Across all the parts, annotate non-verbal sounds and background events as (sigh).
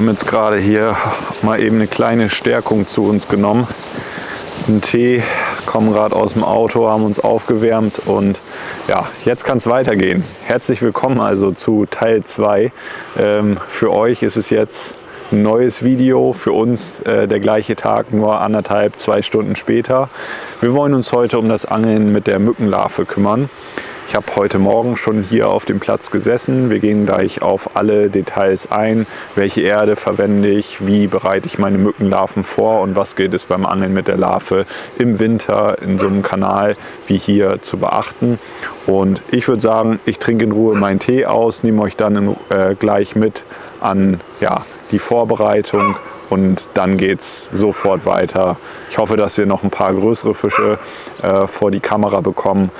Haben jetzt gerade hier mal eben eine kleine Stärkung zu uns genommen. Einen Tee, kommen gerade aus dem Auto, haben uns aufgewärmt und ja, jetzt kann es weitergehen. Herzlich willkommen also zu Teil 2. Ähm, für euch ist es jetzt ein neues Video, für uns äh, der gleiche Tag, nur anderthalb, zwei Stunden später. Wir wollen uns heute um das Angeln mit der Mückenlarve kümmern. Ich habe heute Morgen schon hier auf dem Platz gesessen. Wir gehen gleich auf alle Details ein. Welche Erde verwende ich? Wie bereite ich meine Mückenlarven vor? Und was gilt es beim Angeln mit der Larve im Winter in so einem Kanal wie hier zu beachten? Und ich würde sagen, ich trinke in Ruhe meinen Tee aus, nehme euch dann in, äh, gleich mit an ja, die Vorbereitung und dann geht es sofort weiter. Ich hoffe, dass wir noch ein paar größere Fische äh, vor die Kamera bekommen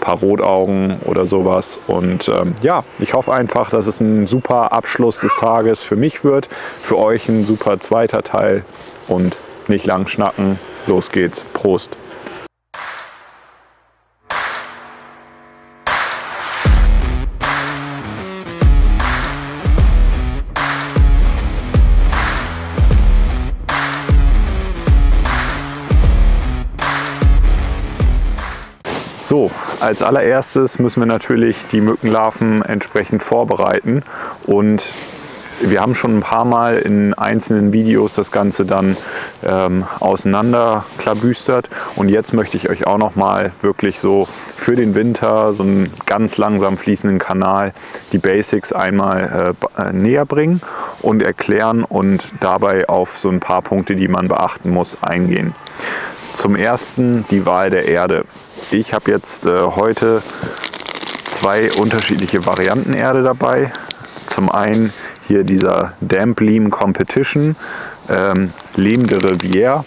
paar Rotaugen oder sowas. Und ähm, ja, ich hoffe einfach, dass es ein super Abschluss des Tages für mich wird, für euch ein super zweiter Teil und nicht lang schnacken. Los geht's. Prost. So, als allererstes müssen wir natürlich die Mückenlarven entsprechend vorbereiten und wir haben schon ein paar Mal in einzelnen Videos das Ganze dann ähm, auseinanderklabüstert und jetzt möchte ich euch auch noch mal wirklich so für den Winter so einen ganz langsam fließenden Kanal die Basics einmal äh, äh näher bringen und erklären und dabei auf so ein paar Punkte, die man beachten muss, eingehen. Zum ersten die Wahl der Erde. Ich habe jetzt äh, heute zwei unterschiedliche Varianten Erde dabei. Zum einen hier dieser Damp Leam Competition, ähm, Lehm de Rivière.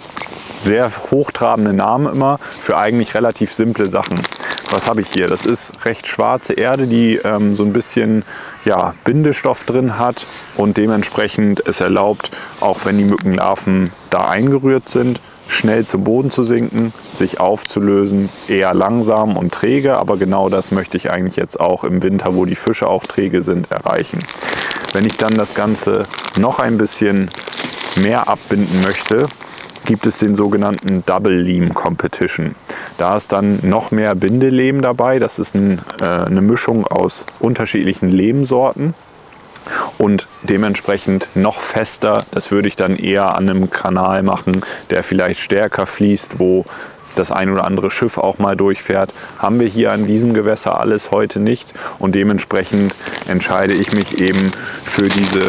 Sehr hochtrabende Namen immer für eigentlich relativ simple Sachen. Was habe ich hier? Das ist recht schwarze Erde, die ähm, so ein bisschen ja, Bindestoff drin hat und dementsprechend es erlaubt, auch wenn die Mückenlarven da eingerührt sind, schnell zu Boden zu sinken, sich aufzulösen, eher langsam und träge, aber genau das möchte ich eigentlich jetzt auch im Winter, wo die Fische auch träge sind, erreichen. Wenn ich dann das Ganze noch ein bisschen mehr abbinden möchte, gibt es den sogenannten Double Leam Competition. Da ist dann noch mehr Bindelehm dabei. Das ist ein, äh, eine Mischung aus unterschiedlichen Lehmsorten und dementsprechend noch fester. Das würde ich dann eher an einem Kanal machen, der vielleicht stärker fließt, wo das ein oder andere Schiff auch mal durchfährt. Haben wir hier an diesem Gewässer alles heute nicht und dementsprechend entscheide ich mich eben für diese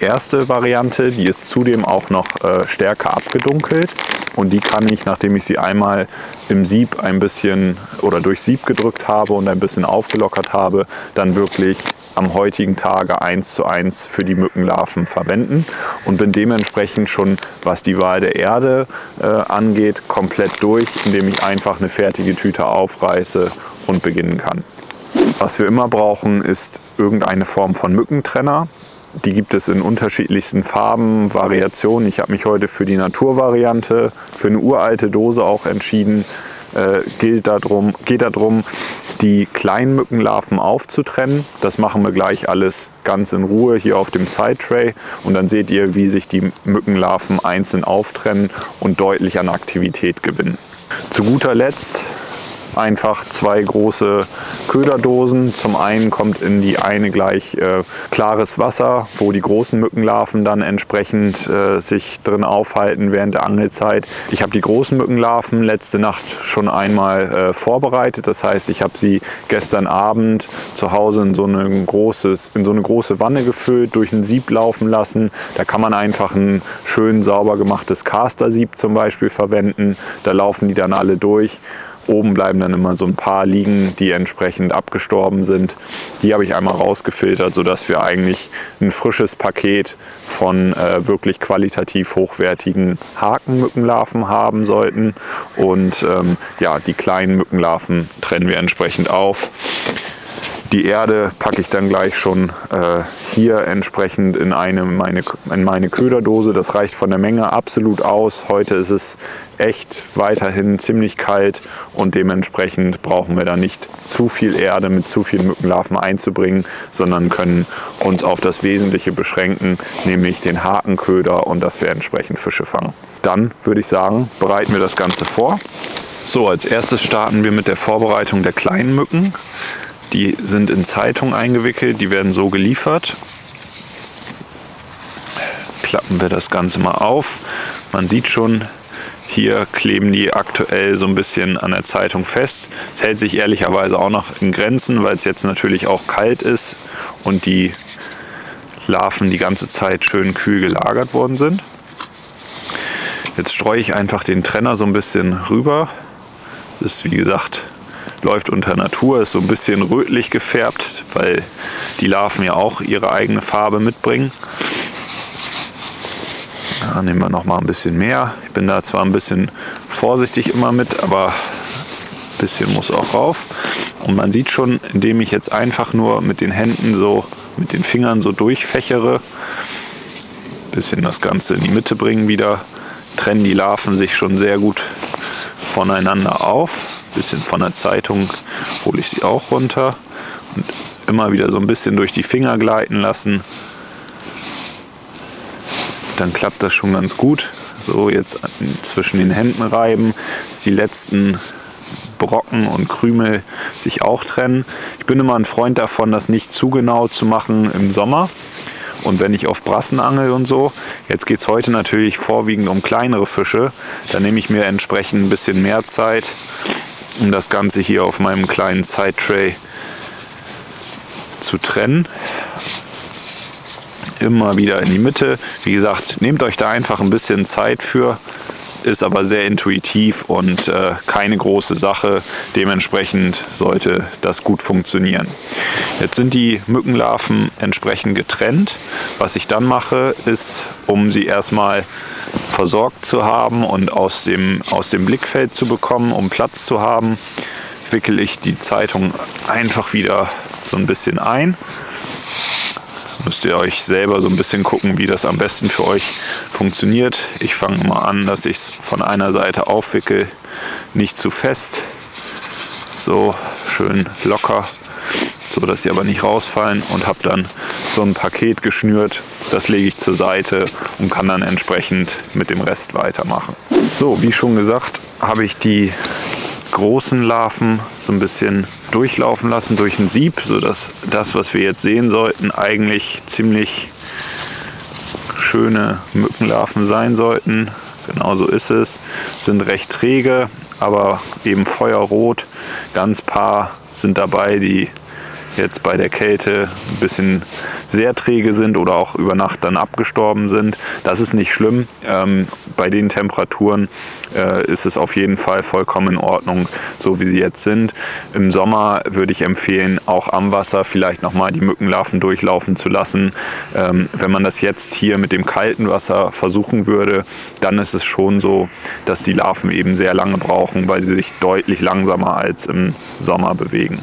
erste Variante. Die ist zudem auch noch äh, stärker abgedunkelt und die kann ich, nachdem ich sie einmal im Sieb ein bisschen oder durch Sieb gedrückt habe und ein bisschen aufgelockert habe, dann wirklich am heutigen Tage eins zu eins für die Mückenlarven verwenden und bin dementsprechend schon, was die Wahl der Erde äh, angeht, komplett durch, indem ich einfach eine fertige Tüte aufreiße und beginnen kann. Was wir immer brauchen, ist irgendeine Form von Mückentrenner. Die gibt es in unterschiedlichsten Farben, Variationen. Ich habe mich heute für die Naturvariante, für eine uralte Dose auch entschieden. Äh, gilt darum, geht darum, die kleinen Mückenlarven aufzutrennen. Das machen wir gleich alles ganz in Ruhe hier auf dem Side Tray und dann seht ihr, wie sich die Mückenlarven einzeln auftrennen und deutlich an Aktivität gewinnen. Zu guter Letzt einfach zwei große Köderdosen. Zum einen kommt in die eine gleich äh, klares Wasser, wo die großen Mückenlarven dann entsprechend äh, sich drin aufhalten während der Angelzeit. Ich habe die großen Mückenlarven letzte Nacht schon einmal äh, vorbereitet. Das heißt, ich habe sie gestern Abend zu Hause in so, eine großes, in so eine große Wanne gefüllt, durch ein Sieb laufen lassen. Da kann man einfach ein schön sauber gemachtes Caster-Sieb zum Beispiel verwenden. Da laufen die dann alle durch. Oben bleiben dann immer so ein paar liegen, die entsprechend abgestorben sind. Die habe ich einmal rausgefiltert, sodass wir eigentlich ein frisches Paket von äh, wirklich qualitativ hochwertigen Hakenmückenlarven haben sollten. Und ähm, ja, die kleinen Mückenlarven trennen wir entsprechend auf. Die Erde packe ich dann gleich schon äh, hier entsprechend in eine meine, in meine Köderdose. Das reicht von der Menge absolut aus. Heute ist es echt weiterhin ziemlich kalt und dementsprechend brauchen wir da nicht zu viel Erde mit zu vielen Mückenlarven einzubringen, sondern können uns auf das Wesentliche beschränken, nämlich den Hakenköder und dass wir entsprechend Fische fangen. Dann würde ich sagen, bereiten wir das Ganze vor. So, als erstes starten wir mit der Vorbereitung der kleinen Mücken. Die sind in Zeitung eingewickelt, die werden so geliefert. Klappen wir das Ganze mal auf. Man sieht schon, hier kleben die aktuell so ein bisschen an der Zeitung fest. Es hält sich ehrlicherweise auch noch in Grenzen, weil es jetzt natürlich auch kalt ist und die Larven die ganze Zeit schön kühl gelagert worden sind. Jetzt streue ich einfach den Trenner so ein bisschen rüber. Das ist wie gesagt, läuft unter Natur, ist so ein bisschen rötlich gefärbt, weil die Larven ja auch ihre eigene Farbe mitbringen. Da nehmen wir noch mal ein bisschen mehr. Ich bin da zwar ein bisschen vorsichtig immer mit, aber ein bisschen muss auch rauf. Und man sieht schon, indem ich jetzt einfach nur mit den Händen so, mit den Fingern so durchfächere, bisschen das Ganze in die Mitte bringen wieder, trennen die Larven sich schon sehr gut voneinander auf. Ein bisschen von der Zeitung hole ich sie auch runter und immer wieder so ein bisschen durch die Finger gleiten lassen dann klappt das schon ganz gut. So jetzt zwischen den Händen reiben, dass die letzten Brocken und Krümel sich auch trennen. Ich bin immer ein Freund davon, das nicht zu genau zu machen im Sommer. Und wenn ich auf Brassen angel und so, jetzt geht es heute natürlich vorwiegend um kleinere Fische, dann nehme ich mir entsprechend ein bisschen mehr Zeit, um das Ganze hier auf meinem kleinen Side-Tray zu trennen immer wieder in die Mitte. Wie gesagt, nehmt euch da einfach ein bisschen Zeit für, ist aber sehr intuitiv und äh, keine große Sache. Dementsprechend sollte das gut funktionieren. Jetzt sind die Mückenlarven entsprechend getrennt. Was ich dann mache, ist, um sie erstmal versorgt zu haben und aus dem, aus dem Blickfeld zu bekommen, um Platz zu haben, wickel ich die Zeitung einfach wieder so ein bisschen ein müsst ihr euch selber so ein bisschen gucken, wie das am besten für euch funktioniert. Ich fange mal an, dass ich es von einer Seite aufwickel, nicht zu fest, so schön locker, so dass sie aber nicht rausfallen und habe dann so ein Paket geschnürt. Das lege ich zur Seite und kann dann entsprechend mit dem Rest weitermachen. So, wie schon gesagt, habe ich die großen Larven so ein bisschen durchlaufen lassen durch ein Sieb, sodass das, was wir jetzt sehen sollten, eigentlich ziemlich schöne Mückenlarven sein sollten. Genauso ist es. Sind recht träge, aber eben feuerrot. Ganz paar sind dabei, die jetzt bei der Kälte ein bisschen sehr träge sind oder auch über Nacht dann abgestorben sind. Das ist nicht schlimm. Ähm, bei den Temperaturen äh, ist es auf jeden Fall vollkommen in Ordnung, so wie sie jetzt sind. Im Sommer würde ich empfehlen, auch am Wasser vielleicht nochmal die Mückenlarven durchlaufen zu lassen. Ähm, wenn man das jetzt hier mit dem kalten Wasser versuchen würde, dann ist es schon so, dass die Larven eben sehr lange brauchen, weil sie sich deutlich langsamer als im Sommer bewegen.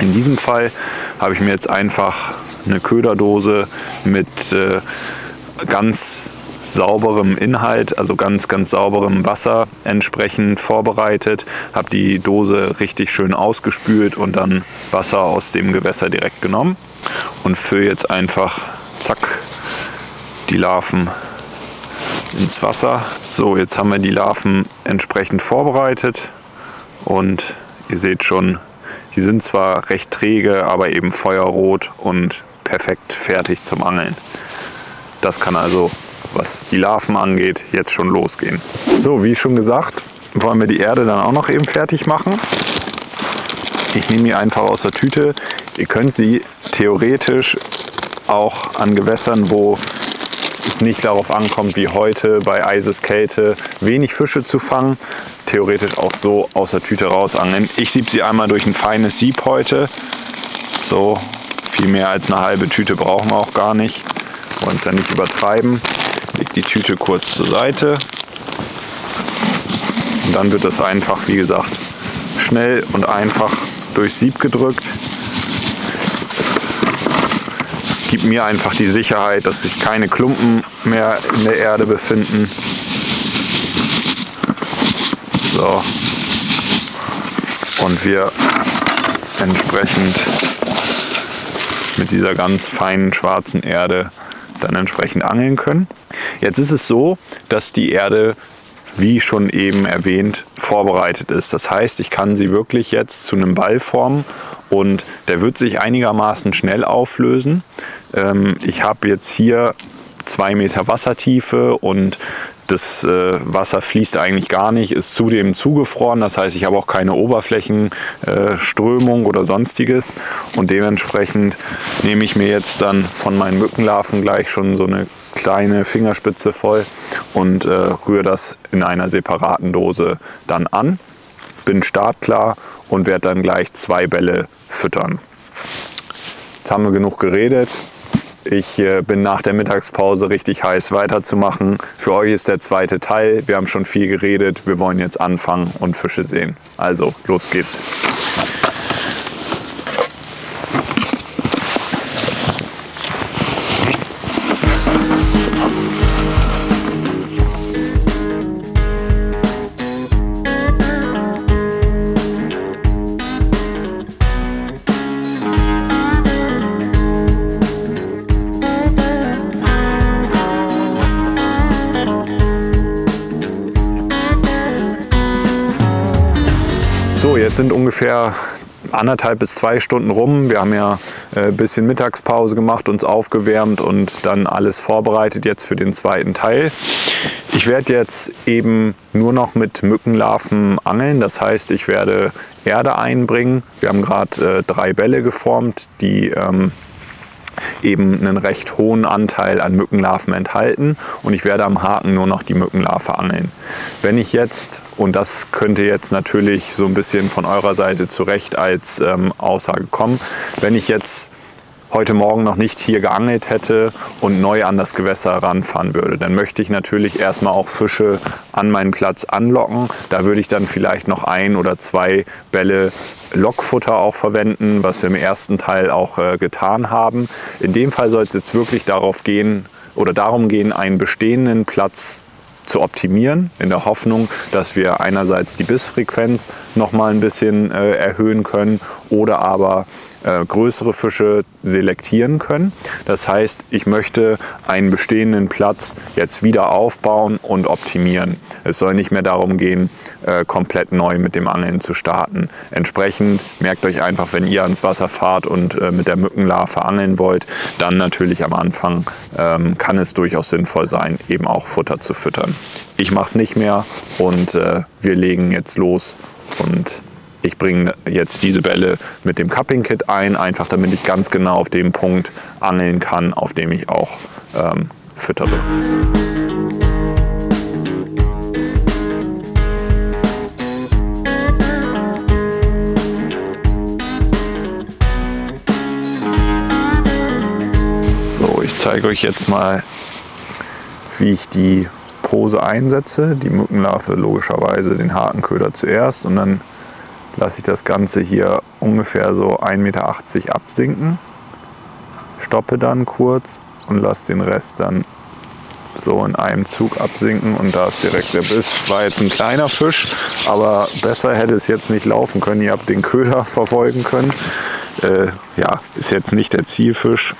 In diesem Fall habe ich mir jetzt einfach eine Köderdose mit äh, ganz sauberem Inhalt, also ganz, ganz sauberem Wasser entsprechend vorbereitet. Habe die Dose richtig schön ausgespült und dann Wasser aus dem Gewässer direkt genommen und fülle jetzt einfach, zack, die Larven ins Wasser. So, jetzt haben wir die Larven entsprechend vorbereitet und ihr seht schon, die sind zwar recht träge, aber eben feuerrot und perfekt fertig zum Angeln. Das kann also, was die Larven angeht, jetzt schon losgehen. So, wie schon gesagt, wollen wir die Erde dann auch noch eben fertig machen. Ich nehme die einfach aus der Tüte. Ihr könnt sie theoretisch auch an Gewässern, wo es nicht darauf ankommt, wie heute bei Eiseskälte wenig Fische zu fangen, theoretisch auch so aus der Tüte rausangeln. Ich sieb sie einmal durch ein feines Sieb heute. So viel mehr als eine halbe Tüte brauchen wir auch gar nicht. Wollen es ja nicht übertreiben. Leg die Tüte kurz zur Seite. Und dann wird das einfach, wie gesagt, schnell und einfach durchs Sieb gedrückt. Gibt mir einfach die Sicherheit, dass sich keine Klumpen mehr in der Erde befinden. So. Und wir entsprechend mit dieser ganz feinen schwarzen Erde dann entsprechend angeln können. Jetzt ist es so, dass die Erde, wie schon eben erwähnt, vorbereitet ist. Das heißt, ich kann sie wirklich jetzt zu einem Ball formen und der wird sich einigermaßen schnell auflösen. Ähm, ich habe jetzt hier zwei Meter Wassertiefe und das äh, Wasser fließt eigentlich gar nicht, ist zudem zugefroren. Das heißt, ich habe auch keine Oberflächenströmung äh, oder sonstiges. Und dementsprechend nehme ich mir jetzt dann von meinen Mückenlarven gleich schon so eine kleine Fingerspitze voll und äh, rühre das in einer separaten Dose dann an. Bin startklar und werde dann gleich zwei Bälle füttern. Jetzt haben wir genug geredet. Ich äh, bin nach der Mittagspause richtig heiß weiterzumachen. Für euch ist der zweite Teil. Wir haben schon viel geredet. Wir wollen jetzt anfangen und Fische sehen. Also, los geht's. Sind ungefähr anderthalb bis zwei Stunden rum. Wir haben ja ein äh, bisschen Mittagspause gemacht, uns aufgewärmt und dann alles vorbereitet jetzt für den zweiten Teil. Ich werde jetzt eben nur noch mit Mückenlarven angeln. Das heißt, ich werde Erde einbringen. Wir haben gerade äh, drei Bälle geformt, die ähm, eben einen recht hohen Anteil an Mückenlarven enthalten und ich werde am Haken nur noch die Mückenlarve angeln. Wenn ich jetzt, und das könnte jetzt natürlich so ein bisschen von eurer Seite zurecht als ähm, Aussage kommen, wenn ich jetzt heute Morgen noch nicht hier geangelt hätte und neu an das Gewässer ranfahren würde. Dann möchte ich natürlich erstmal auch Fische an meinen Platz anlocken. Da würde ich dann vielleicht noch ein oder zwei Bälle Lockfutter auch verwenden, was wir im ersten Teil auch äh, getan haben. In dem Fall soll es jetzt wirklich darauf gehen oder darum gehen, einen bestehenden Platz zu optimieren, in der Hoffnung, dass wir einerseits die Bissfrequenz noch mal ein bisschen äh, erhöhen können oder aber äh, größere Fische selektieren können. Das heißt, ich möchte einen bestehenden Platz jetzt wieder aufbauen und optimieren. Es soll nicht mehr darum gehen, äh, komplett neu mit dem Angeln zu starten. Entsprechend merkt euch einfach, wenn ihr ans Wasser fahrt und äh, mit der Mückenlarve angeln wollt, dann natürlich am Anfang ähm, kann es durchaus sinnvoll sein, eben auch Futter zu füttern. Ich mache es nicht mehr und wir legen jetzt los und ich bringe jetzt diese Bälle mit dem Cupping Kit ein, einfach damit ich ganz genau auf dem Punkt angeln kann, auf dem ich auch ähm, füttere. So, ich zeige euch jetzt mal, wie ich die Pose einsetze. Die Mückenlarve logischerweise den Hakenköder zuerst und dann lasse ich das Ganze hier ungefähr so 1,80 Meter absinken, stoppe dann kurz und lasse den Rest dann so in einem Zug absinken und da ist direkt der Biss. War jetzt ein kleiner Fisch, aber besser hätte es jetzt nicht laufen können. Ihr habt den Köder (laughs) verfolgen können. Äh, ja, ist jetzt nicht der Zielfisch.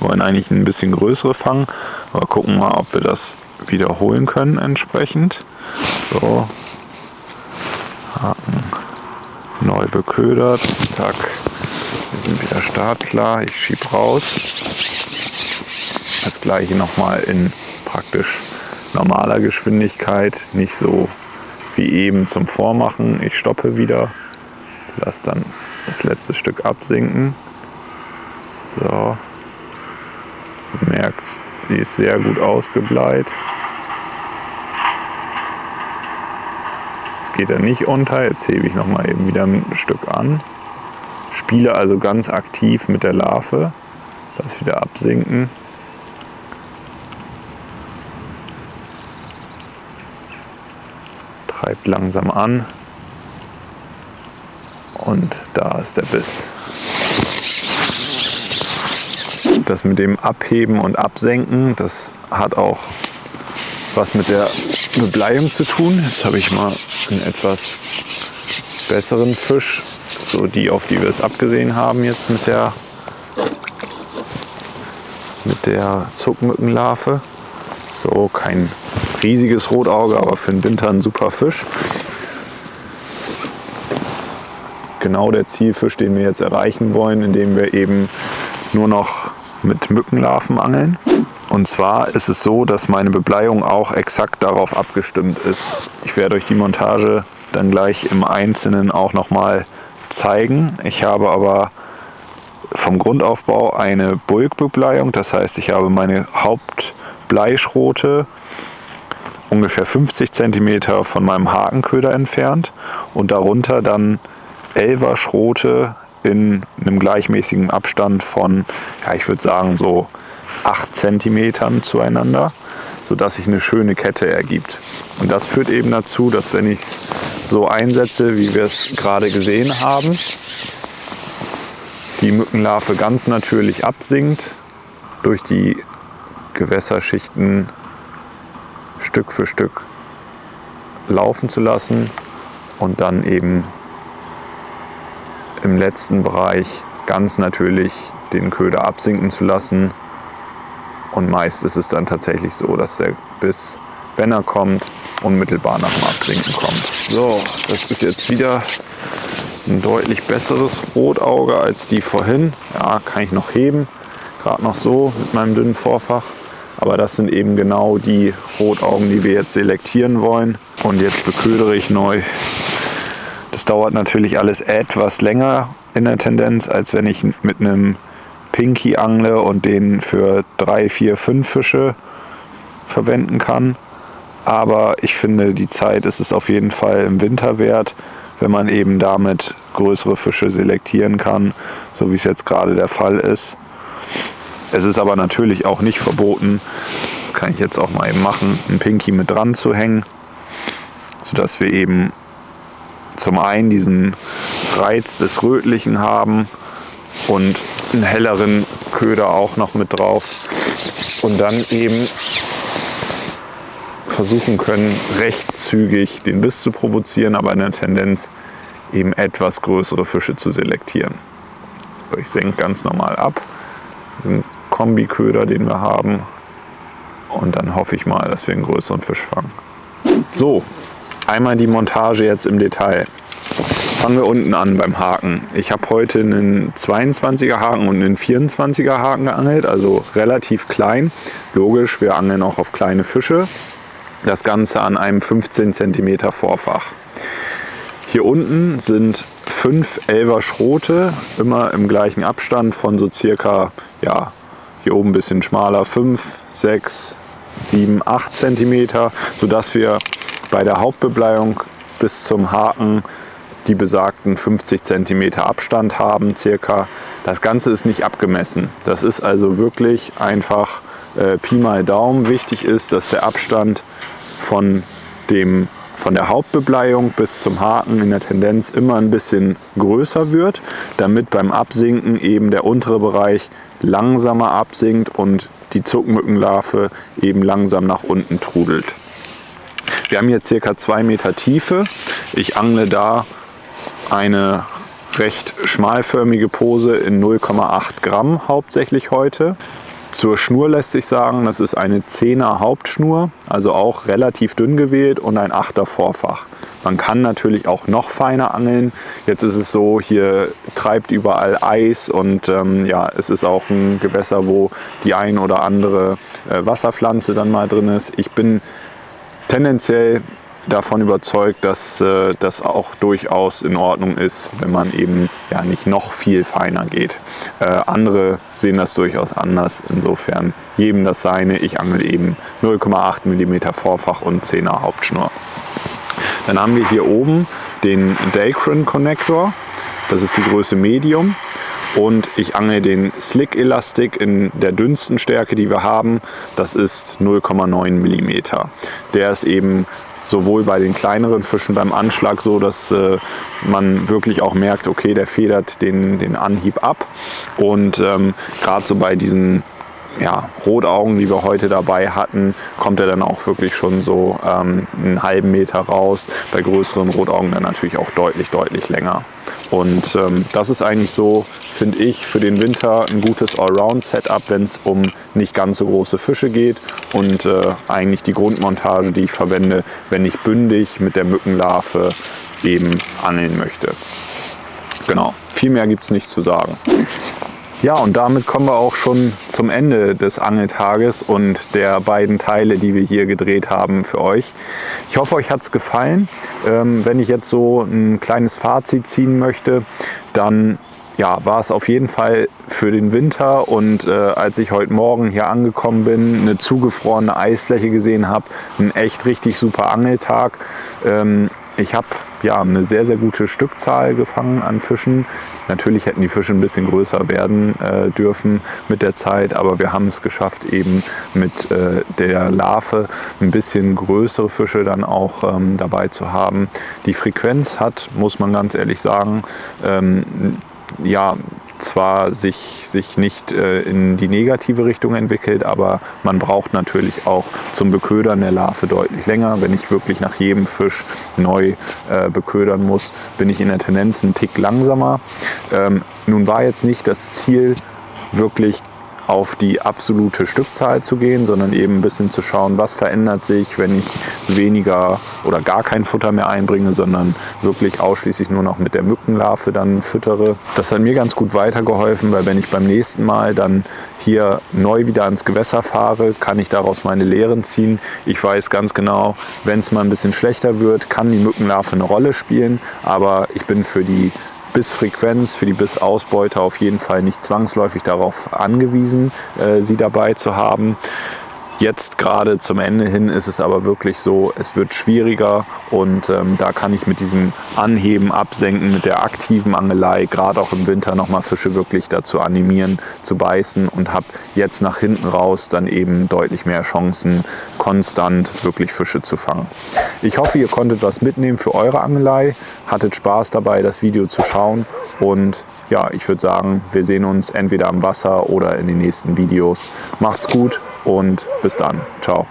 Wir wollen eigentlich ein bisschen größere fangen, aber gucken mal, ob wir das wiederholen können entsprechend. So, Haken neu beködert. Zack, wir sind wieder startklar. Ich schiebe raus. Das gleiche nochmal in praktisch normaler Geschwindigkeit, nicht so wie eben zum Vormachen. Ich stoppe wieder, lasse dann das letzte Stück absinken. So, merkt, die ist sehr gut ausgebleiht. Geht er nicht unter. Jetzt hebe ich noch mal eben wieder ein Stück an. Spiele also ganz aktiv mit der Larve. Das wieder absinken. Treibt langsam an. Und da ist der Biss. Das mit dem Abheben und Absenken, das hat auch was mit der Bebleiung zu tun. Jetzt habe ich mal einen etwas besseren Fisch, so die, auf die wir es abgesehen haben jetzt mit der, mit der Zuckmückenlarve. So, kein riesiges Rotauge, aber für den Winter ein super Fisch. Genau der Zielfisch, den wir jetzt erreichen wollen, indem wir eben nur noch mit Mückenlarven angeln. Und zwar ist es so, dass meine Bebleiung auch exakt darauf abgestimmt ist. Ich werde euch die Montage dann gleich im Einzelnen auch nochmal zeigen. Ich habe aber vom Grundaufbau eine Bulkbebleiung, das heißt ich habe meine Hauptbleischrote ungefähr 50 cm von meinem Hakenköder entfernt und darunter dann Elverschrote in einem gleichmäßigen Abstand von, ja, ich würde sagen, so 8 cm zueinander, sodass sich eine schöne Kette ergibt. Und das führt eben dazu, dass wenn ich es so einsetze, wie wir es gerade gesehen haben, die Mückenlarve ganz natürlich absinkt, durch die Gewässerschichten Stück für Stück laufen zu lassen und dann eben im letzten Bereich ganz natürlich den Köder absinken zu lassen. Und meist ist es dann tatsächlich so, dass der Biss, wenn er kommt, unmittelbar nach dem Absinken kommt. So, das ist jetzt wieder ein deutlich besseres Rotauge als die vorhin. Ja, kann ich noch heben, gerade noch so mit meinem dünnen Vorfach. Aber das sind eben genau die Rotaugen, die wir jetzt selektieren wollen. Und jetzt beködere ich neu das dauert natürlich alles etwas länger in der Tendenz, als wenn ich mit einem Pinky angle und den für drei, vier, fünf Fische verwenden kann. Aber ich finde, die Zeit ist es auf jeden Fall im Winter wert, wenn man eben damit größere Fische selektieren kann, so wie es jetzt gerade der Fall ist. Es ist aber natürlich auch nicht verboten, das kann ich jetzt auch mal eben machen, einen Pinky mit dran zu hängen, sodass wir eben zum einen diesen Reiz des Rötlichen haben und einen helleren Köder auch noch mit drauf und dann eben versuchen können, recht zügig den Biss zu provozieren, aber in der Tendenz eben etwas größere Fische zu selektieren. So, ich senke ganz normal ab, diesen Kombiköder, den wir haben und dann hoffe ich mal, dass wir einen größeren Fisch fangen. So, Einmal die Montage jetzt im Detail. Fangen wir unten an beim Haken. Ich habe heute einen 22er Haken und einen 24er Haken geangelt, also relativ klein. Logisch, wir angeln auch auf kleine Fische. Das Ganze an einem 15 cm Vorfach. Hier unten sind fünf Elver Schrote, immer im gleichen Abstand von so circa, ja, hier oben ein bisschen schmaler, 5, 6, 7, 8 cm, sodass wir bei der Hauptbebleiung bis zum Haken die besagten 50 cm Abstand haben circa. Das Ganze ist nicht abgemessen. Das ist also wirklich einfach äh, Pi mal Daumen. Wichtig ist, dass der Abstand von, dem, von der Hauptbebleiung bis zum Haken in der Tendenz immer ein bisschen größer wird, damit beim Absinken eben der untere Bereich langsamer absinkt und die Zuckmückenlarve eben langsam nach unten trudelt. Wir haben hier circa zwei Meter Tiefe. Ich angle da eine recht schmalförmige Pose in 0,8 Gramm hauptsächlich heute. Zur Schnur lässt sich sagen, das ist eine 10er Hauptschnur, also auch relativ dünn gewählt und ein 8er Vorfach. Man kann natürlich auch noch feiner angeln. Jetzt ist es so, hier treibt überall Eis und ähm, ja, es ist auch ein Gewässer, wo die ein oder andere äh, Wasserpflanze dann mal drin ist. Ich bin tendenziell davon überzeugt, dass äh, das auch durchaus in Ordnung ist, wenn man eben ja nicht noch viel feiner geht. Äh, andere sehen das durchaus anders. Insofern jedem das seine. Ich angel eben 0,8 mm Vorfach und 10er Hauptschnur. Dann haben wir hier oben den Dacron Connector. Das ist die Größe Medium und ich angel den Slick Elastic in der dünnsten Stärke, die wir haben. Das ist 0,9 mm. Der ist eben sowohl bei den kleineren Fischen beim Anschlag so, dass äh, man wirklich auch merkt, okay, der federt den, den Anhieb ab. Und ähm, gerade so bei diesen ja, Rotaugen, die wir heute dabei hatten, kommt er dann auch wirklich schon so ähm, einen halben Meter raus. Bei größeren Rotaugen dann natürlich auch deutlich, deutlich länger. Und ähm, das ist eigentlich so, finde ich, für den Winter ein gutes Allround-Setup, wenn es um nicht ganz so große Fische geht. Und äh, eigentlich die Grundmontage, die ich verwende, wenn ich bündig mit der Mückenlarve eben angeln möchte. Genau, viel mehr gibt es nicht zu sagen. Ja, und damit kommen wir auch schon zum Ende des Angeltages und der beiden Teile, die wir hier gedreht haben für euch. Ich hoffe, euch hat es gefallen. Ähm, wenn ich jetzt so ein kleines Fazit ziehen möchte, dann ja, war es auf jeden Fall für den Winter und äh, als ich heute Morgen hier angekommen bin, eine zugefrorene Eisfläche gesehen habe, ein echt richtig super Angeltag. Ähm, ich habe ja, eine sehr, sehr gute Stückzahl gefangen an Fischen. Natürlich hätten die Fische ein bisschen größer werden äh, dürfen mit der Zeit, aber wir haben es geschafft, eben mit äh, der Larve ein bisschen größere Fische dann auch ähm, dabei zu haben. Die Frequenz hat, muss man ganz ehrlich sagen, ähm, ja, zwar sich, sich nicht äh, in die negative Richtung entwickelt, aber man braucht natürlich auch zum Beködern der Larve deutlich länger. Wenn ich wirklich nach jedem Fisch neu äh, beködern muss, bin ich in der Tendenz einen Tick langsamer. Ähm, nun war jetzt nicht das Ziel, wirklich auf die absolute Stückzahl zu gehen, sondern eben ein bisschen zu schauen, was verändert sich, wenn ich weniger oder gar kein Futter mehr einbringe, sondern wirklich ausschließlich nur noch mit der Mückenlarve dann füttere. Das hat mir ganz gut weitergeholfen, weil wenn ich beim nächsten Mal dann hier neu wieder ans Gewässer fahre, kann ich daraus meine Lehren ziehen. Ich weiß ganz genau, wenn es mal ein bisschen schlechter wird, kann die Mückenlarve eine Rolle spielen, aber ich bin für die Bissfrequenz, für die Bissausbeute auf jeden Fall nicht zwangsläufig darauf angewiesen, äh, sie dabei zu haben. Jetzt gerade zum Ende hin ist es aber wirklich so, es wird schwieriger und ähm, da kann ich mit diesem Anheben, Absenken, mit der aktiven Angelei, gerade auch im Winter nochmal Fische wirklich dazu animieren, zu beißen und habe jetzt nach hinten raus dann eben deutlich mehr Chancen, konstant wirklich Fische zu fangen. Ich hoffe, ihr konntet was mitnehmen für eure Angelei, hattet Spaß dabei, das Video zu schauen und ja, ich würde sagen, wir sehen uns entweder am Wasser oder in den nächsten Videos. Macht's gut und bis dann. Ciao.